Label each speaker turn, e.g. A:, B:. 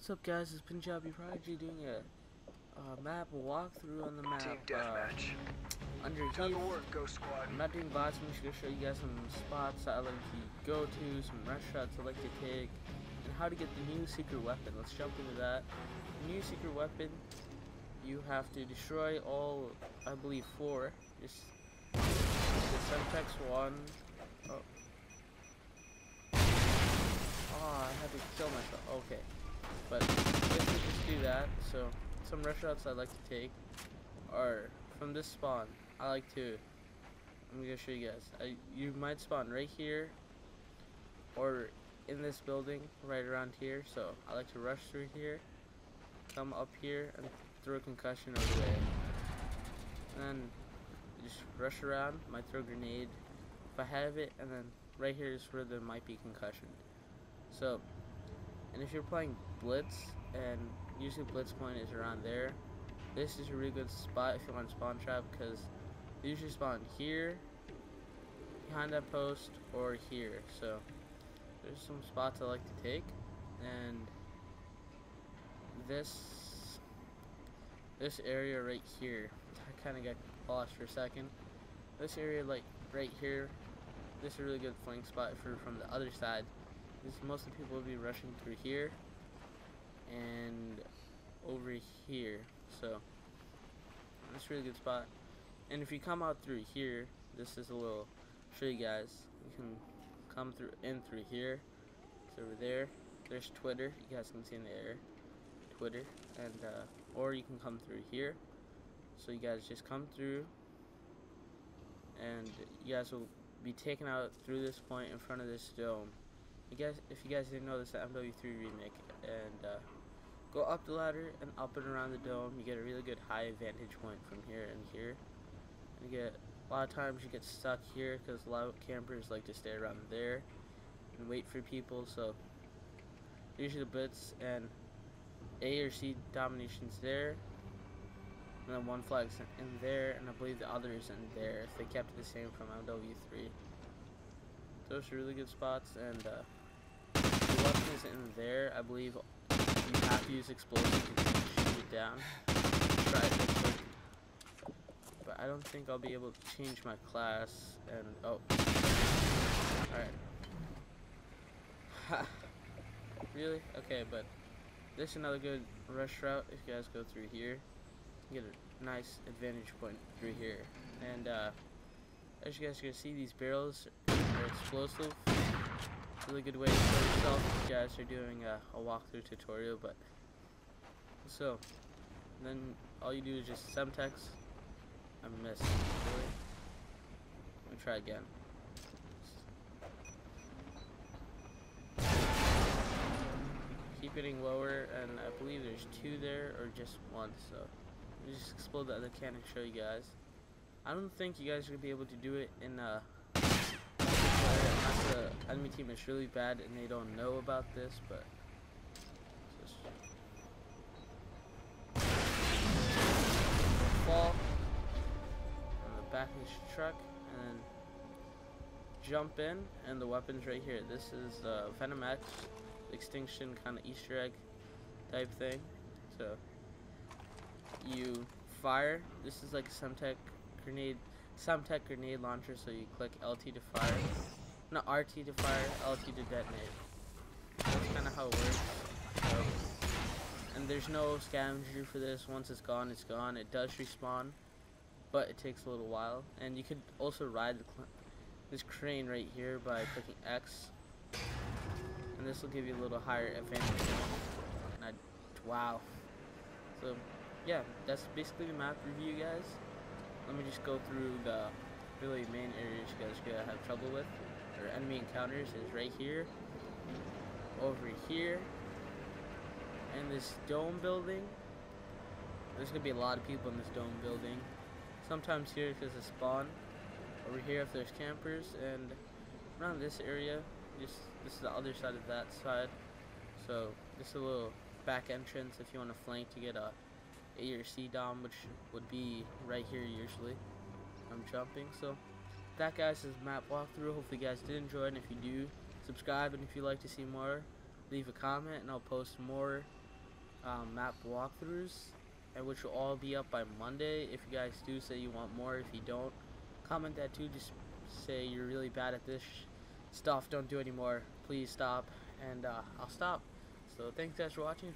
A: What's up guys, it's Punjabi Prodigy doing a uh, map walkthrough on the map
B: Team
A: uh,
B: deathmatch.
A: Unearthed.
B: of work, Ghost Squad.
A: I'm not doing bots, I'm just to show you guys some spots I like to go to, some rush routes I like to take, and how to get the new secret weapon. Let's jump into that. The new secret weapon, you have to destroy all, I believe, four. Just the Semtex one. Oh. Oh, I had to kill myself. Okay. But if we just do that, so some rush routes I like to take are from this spawn. I like to. I'm gonna show you guys. I, you might spawn right here, or in this building right around here. So I like to rush through here, come up here, and throw a concussion over there. And then just rush around. Might throw a grenade if I have it, and then right here is where there might be concussion. So, and if you're playing Blitz, and usually Blitz point is around there, this is a really good spot if you want to spawn trap because they usually spawn here, behind that post, or here. So, there's some spots I like to take, and this this area right here, I kind of got lost for a second. This area, like right here, this is a really good flank spot for from the other side. Most of the people will be rushing through here and over here. So that's a really good spot. And if you come out through here, this is a little show you guys. You can come through in through here. It's over there. There's Twitter. You guys can see in the air. Twitter and uh, or you can come through here. So you guys just come through and you guys will be taken out through this point in front of this dome. You guys, if you guys didn't know, this is the MW3 remake, and uh, go up the ladder and up and around the dome. You get a really good high vantage point from here and here. And you get a lot of times you get stuck here because a lot of campers like to stay around there and wait for people. So usually the bits and A or C dominations there, and then one flag's in there, and I believe the other is in there. If they kept it the same from MW3. Those are really good spots, and uh, is in there. I believe you have to use explosives to shoot it down. Try it. But I don't think I'll be able to change my class, and oh. Alright. Really? Okay, but this is another good rush route if you guys go through here. Get a nice advantage point through here. And uh, as you guys can see, these barrels are explosive. Really good way to show yourself you guys are doing a, a walkthrough tutorial. But so then all you do is just semtex. I missed. Really? Let me try again. Keep getting lower, and I believe there's two there, or just one. So let me just explode the other cannon and show you guys. I don't think you guys are gonna be able to do it in uh unless the enemy team is really bad and they don't know about this, but just fall on the back of this truck and jump in and the weapons right here. This is uh, Venom X extinction kind of Easter egg type thing. So you fire. This is like a Semtex grenade, Semtex grenade launcher. So you click LT to fire, No, RT to fire, LT to detonate. That's kind of how it works. So, and there's no scavenger for this. Once it's gone, it's gone. It does respawn, but it takes a little while. And you could also ride this crane right here by clicking X, and this will give you a little higher advantage. And I, wow. So yeah, that's basically the map review, guys. Let me just go through the really main areas you guys are gonna have trouble with, or enemy encounters is right here, over here, and this dome building. There's gonna be a lot of people in this dome building. Sometimes here because of spawn. Over here if there's campers, and around this area, just this is the other side of that side. So this is a little back entrance if you want to flank to get a a or C dom, which would be right here usually. I'm jumping, so that guys is map walkthrough. Hopefully you guys did enjoy it, and if you do, subscribe, and if you'd like to see more, leave a comment, and I'll post more um, map walkthroughs, and which will all be up by Monday. If you guys do say you want more, if you don't, comment that too. Just say you're really bad at this stuff. Don't do anymore. Please stop, and uh, I'll stop. So thanks guys for watching.